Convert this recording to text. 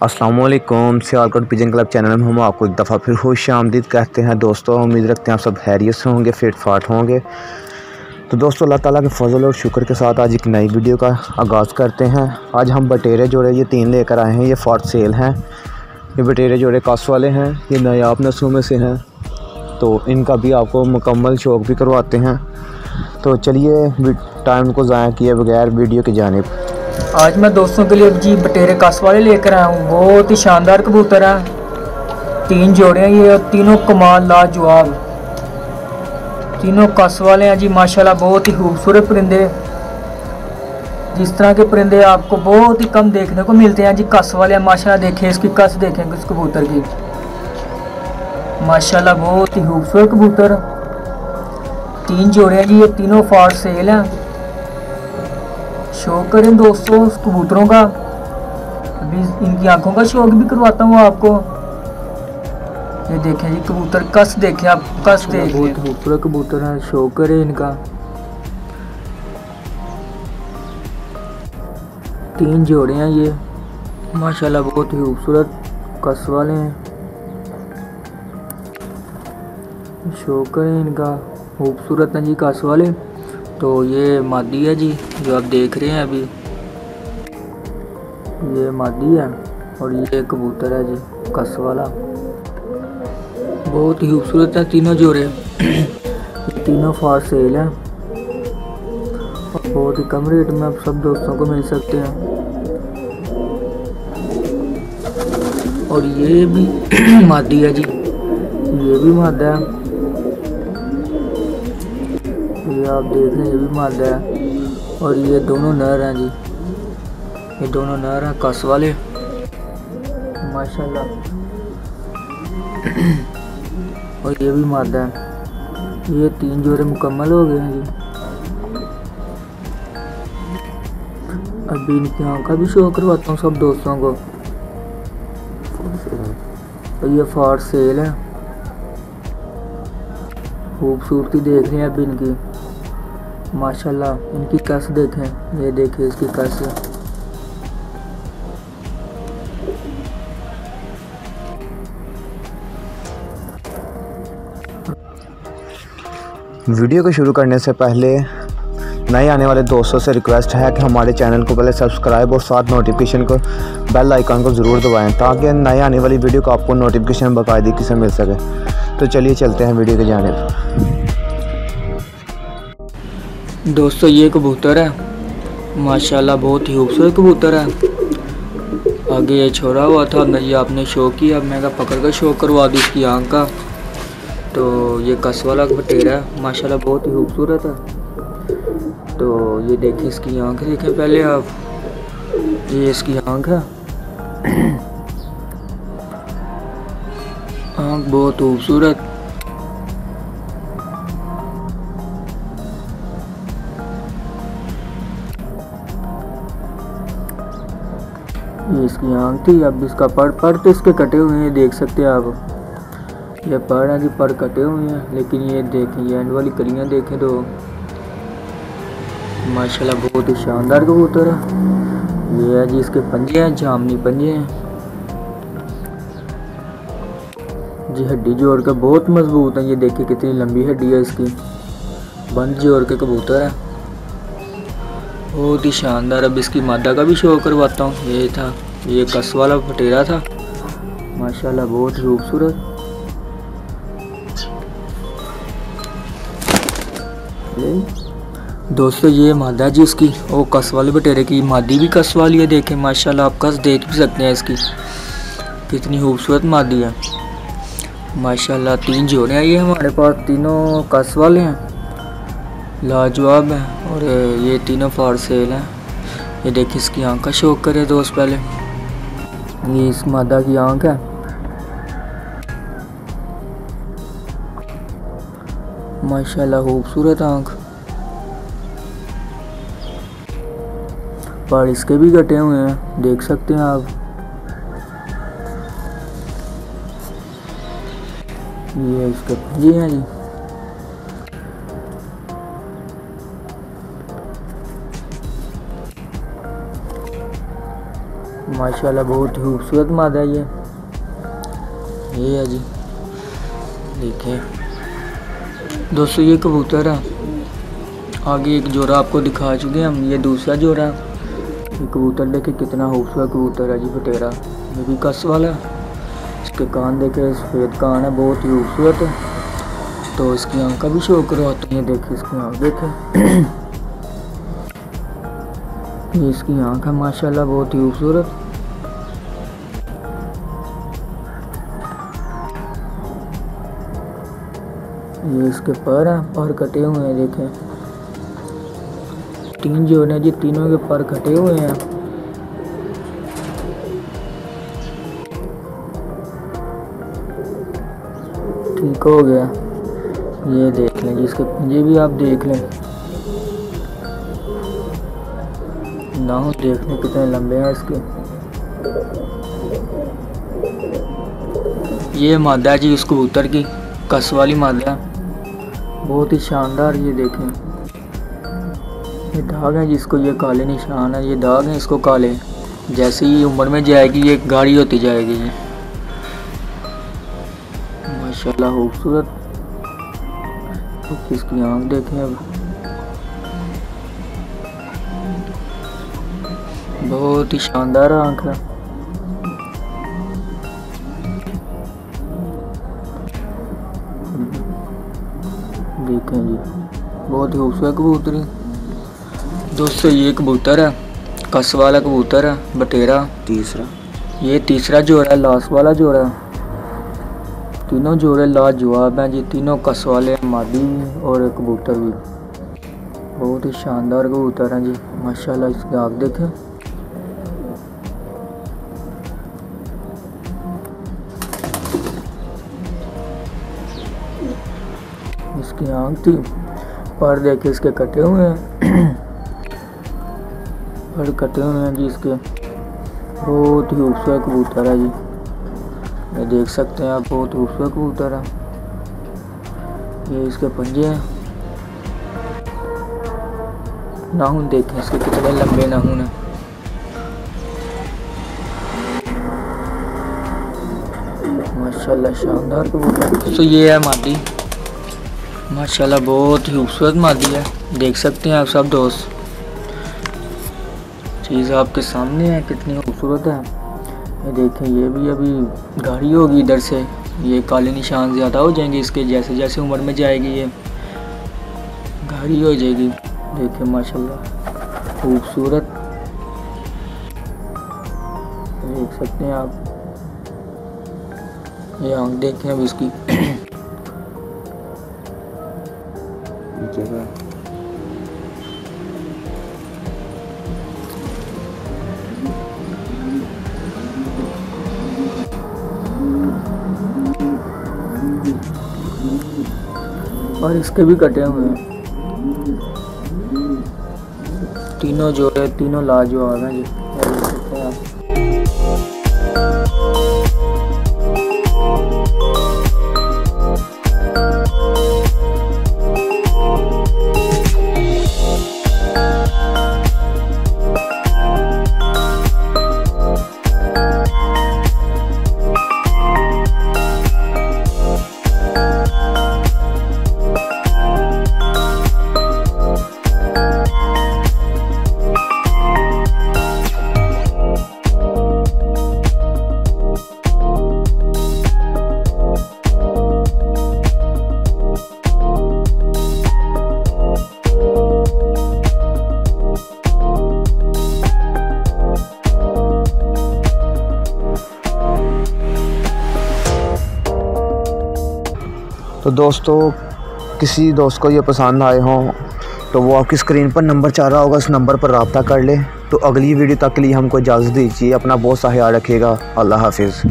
السلام علیکم Sialkot Pigeon club channel میں ہم آپ کو ایک دفعہ پھر خوش آمدید کہتے ہیں۔ دوستوں امید رکھتے ہیں آپ سب خیریت سے ہوں گے، فٹ فاٹ ہوں گے۔ تو دوستو، اللہ تعالیٰ کے فضل اور شکر کے ساتھ آج ایک نئی ویڈیو کا آغاز کرتے ہیں۔ آج ہم بٹیرے جوڑے، یہ تین لے کر آئے ہیں، یہ فارٹ سیل ہیں۔ یہ بٹیرے جوڑے کاس والے ہیں؟ یہ نایاب نسلوں میں سے ہیں۔ تو ان کا بھی آپ کو مکمل شوق بھی کرواتے ہیں۔ تو چلیے ٹائم کو ضائع کیے بغیر ویڈیو کی جانب۔ آج میں دوستوں کے لیے جی بٹیرے کاس والے لے کر آیا ہوں۔ بہت ہی شاندار کبوتر ہیں تین جوڑے ہیں یہ تینوں کمال لاجواب۔ تینوں کس والے ہیں جی؟ ماشاءاللہ بہت ہی خوبصورت پرندے۔ جس طرح کے پرندے آپ کو بہت ہی کم دیکھنے کو ملتے ہیں جی کس والے ہیں؟ ماشاءاللہ دیکھیں، اس کی کس دیکھیں اس کبوتر کی۔ ماشاءاللہ بہت ہی خوبصورت کبوتر۔ تین جوڑے ہیں جی یہ تینوں فار سیل ہیں۔ شوق کریں دوستوں اس کبوتروں کا۔ ابھی ان کی آنکھوں کا شوق بھی کرواتا ہوں آپ کو۔ یہ دیکھیں جی کبوتر کس دیکھیں آپ کس دیکھیں۔ بہت خوبصورت کبوتر ہے شوق کریں ان کا۔ تین جوڑے ہیں یہ۔ ماشاءاللہ بہت ہی خوبصورت کس والے ہیں۔ شوق کریں ان کا خوبصورت ہیں جی کس والے۔ تو یہ مادی ہے جی جو آپ دیکھ رہے ہیں ابھی۔ یہ مادی ہے اور یہ کبوتر ہے جی کس والا۔ بہت ہی خوبصورت ہے تینوں جوڑے۔ تینوں فار سیل ہیں۔ اور بہت ہی کم ریٹ میں آپ سب دوستوں کو مل سکتے ہیں۔ اور یہ بھی مادی ہے جی۔ یہ بھی مادہ ہے۔ یہ آپ دیکھ رہے ہیں یہ بھی مادہ ہے اور یہ دونوں نر ہیں جی یہ دونوں نر ہیں کس والے ماشاءاللہ اور یہ بھی مادہ ہے یہ تین جوڑے مکمل ہو گئے ہیں جی ابھی ان کی آنکھ کا بھی شو کرواتا ہوں سب دوستوں کو اور یہ فار سیل ہے خوبصورتی دیکھ رہے ہیں ابھی ان کی ماشاءاللہ، ان کی کس دیکھیں؟ یہ دیکھیں اس کی کس ویڈیو کو شروع کرنے سے پہلے نئے آنے والے دوستوں سے ریکویسٹ ہے کہ ہمارے چینل کو پہلے سبسکرائب اور ساتھ نوٹیفیکیشن کو بیل آئیکن کو ضرور دبائیں تاکہ نئے آنے والی ویڈیو کو آپ کو نوٹیفیکیشن باقاعدگی سے مل سکے۔ تو چلیے چلتے ہیں ویڈیو کی جانب۔ دوستو، یہ کبوتر ہے۔ ماشاءاللہ بہت ہی خوبصورت کبوتر ہے۔ آگے یہ چھوڑا ہوا تھا یہ آپ نے شو کیا اب میں کہا پکڑ کر شو کروا دی اس کی آنکھ کا۔ تو یہ کس والا بٹیرا ہے؟ ماشاءاللہ بہت ہی خوبصورت ہے۔ تو یہ دیکھیں اس کی آنکھ، دیکھیں پہلے آپ۔ یہ اس کی آنکھ ہے۔ آنکھ بہت خوبصورت۔ اس کی آنکھ تھی، اب اس کا پڑ پڑ تو اس کے کٹے ہوئے ہیں، دیکھ سکتے ہیں آپ۔ یہ پڑ ہیں جی پڑ کٹے ہوئے ہیں، لیکن یہ دیکھیں، یہ اینڈ والی کلیاں دیکھیں تو۔ ماشاءاللہ بہت ہی شاندار کبوتر ہے۔ یہ ہے جی اس کے پنجے ہیں، جامنی پنجے ہیں۔ جی ہڈی جوڑ کے بہت مضبوط ہیں، یہ دیکھیں کتنی لمبی ہڈی ہے اس کی۔ بند جوڑ کے کبوتر ہے۔ بہت ہی شاندار، اب اس کی مادہ کا بھی شو کرواتا ہوں۔ یہ تھا۔ یہ کس والا پٹیرا تھا؟ ماشاءاللہ بہت ہی خوبصورت۔ دوستو، یہ مادہ جی اس کی۔ وہ کس والے بٹیرے کی؟ مادی بھی کس والی ہے؟ دیکھیں، ماشاءاللہ آپ کس دیکھ بھی سکتے ہیں اس کی۔ کتنی خوبصورت مادی ہے۔ ماشاءاللہ، تین جوڑے ہیں یہ ہمارے پاس۔ تینوں کس والے ہیں؟ لاجواب ہیں۔ اور یہ تینوں فار سیل ہیں۔ یہ دیکھیں، اس کی آنکھ کا شوق کرے دوست، پہلے۔ یہ اس مادہ کی آنکھ ہے ماشاءاللہ خوبصورت آنکھ پر اس کے بھی کٹے ہوئے ہیں دیکھ سکتے ہیں آپ یہ اس کے پنجے ہیں جی ماشاءاللہ بہت خوبصورت مادہ ہے یہ۔ یہ ہے جی۔ دیکھیں۔ دوستو، یہ کبوتر ہے۔ آگے ایک جوڑا آپ کو دکھا چکے ہم۔ یہ دوسرا جوڑا یہ کبوتر دیکھیں کتنا خوبصورت کبوتر ہے جی پٹیرا یہ بھی کس والا اس کے کان دیکھیں سفید کان ہے، بہت ہی خوبصورت ہے۔ تو اس کی آنکھ کا بھی شوق کرواتے ہیں دیکھیں، اس کی آنکھ دیکھیں۔ یہ اس کی آنکھ ہے ماشاءاللہ بہت ہی خوبصورت۔ یہ اس کے پر ہیں پر کٹے ہوئے ہیں، دیکھیں۔ تین جو ہیں جی تینوں کے پر کٹے ہوئے ہیں۔ ٹھیک ہو گیا۔ یہ دیکھ لیں جی کے پنجے بھی آپ دیکھ لیں۔ نہ ہو دیکھنے کتنے لمبے ہیں اس کے۔ یہ مادہ ہے جی اس کبوتر کی، کس والی مادہ ہے۔ بہت ہی شاندار یہ دیکھیں۔ یہ داغ ہیں جس کو یہ کالے نشان ہے یہ داغ ہیں اس کو کالے۔ جیسے ہی عمر میں جائے گی، یہ گاڑی ہوتی جائے گی۔ ماشاء اللہ خوبصورت اس کی آنکھ دیکھیں اب؟ بہت ہی شاندار آنکھ ہے۔ بہت ہی خوبصورت کبوتر ہے۔ دوستو یہ کبوتر ہے کس والا کبوتر ہے؟ بٹیرا۔ تیسرا۔ یہ تیسرا جوڑا ہے لاس والا جوڑا ہے۔ تینوں جوڑے لا جواب ہیں جی تینوں کس والے مادی اور کبوتر بھی۔ بہت ہی شاندار کبوتر ہیں جی ماشاءاللہ اس کے آپ دیکھیں۔ اس کی آنکھ تھی۔ پر دیکھیں اس کے کٹے ہوئے ہیں۔ پر کٹے ہوئے ہیں جی اس کے۔ بہت ہی خوبصورت کبوتر ہے جی۔ یہ دیکھ سکتے ہیں آپ، بہت خوبصورت کبوتر ہے۔ یہ اس کے پنجے ہیں۔ ناہون دیکھیں اس کے کتنے لمبے ناہون ہیں ماشاءاللہ شاندار کبوتر۔ تو یہ ہے مادی۔ ماشاءاللہ بہت ہی خوبصورت مادی ہے۔ دیکھ سکتے ہیں آپ سب دوست۔ چیز آپ کے سامنے ہے، کتنی خوبصورت ہے۔ یہ دیکھیں، یہ بھی ابھی گاڑی ہوگی ادھر سے۔ یہ کالے نشان زیادہ ہو جائیں گے، اس کے جیسے جیسے عمر میں جائے گی یہ۔ گاڑی ہو جائے گی۔ دیکھیں، ماشاءاللہ خوبصورت۔ دیکھ سکتے ہیں آپ۔ یہ آنکھ دیکھیں اب اس کی۔ چیزیں اور اس کے بھی کٹے ہوئے ہیں تینوں جو ہے تینوں لاجواب ہیں جی دوستو، کسی دوست کو یہ پسند آئے ہوں تو وہ آپ کی اسکرین پر نمبر چاہ رہا ہوگا، اس نمبر پر رابطہ کر لے۔ تو اگلی ویڈیو تک کے لیے ہم کو اجازت دیجیے، اپنا بہت سا خیال رکھیے گا۔ اللہ حافظ۔